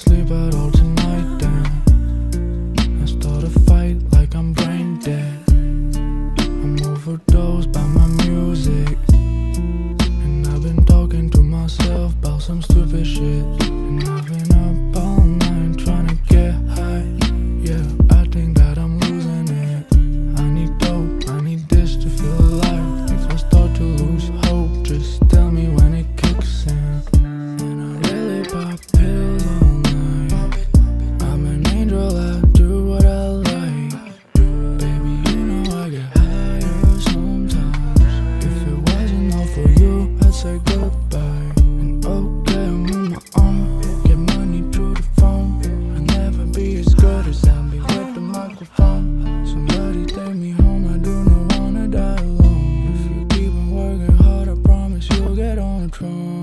sleep at all tonight then. I start a fight like I'm brain dead. I'm overdosed by my music. And I've been talking to myself about some stupid shit. And I've been control.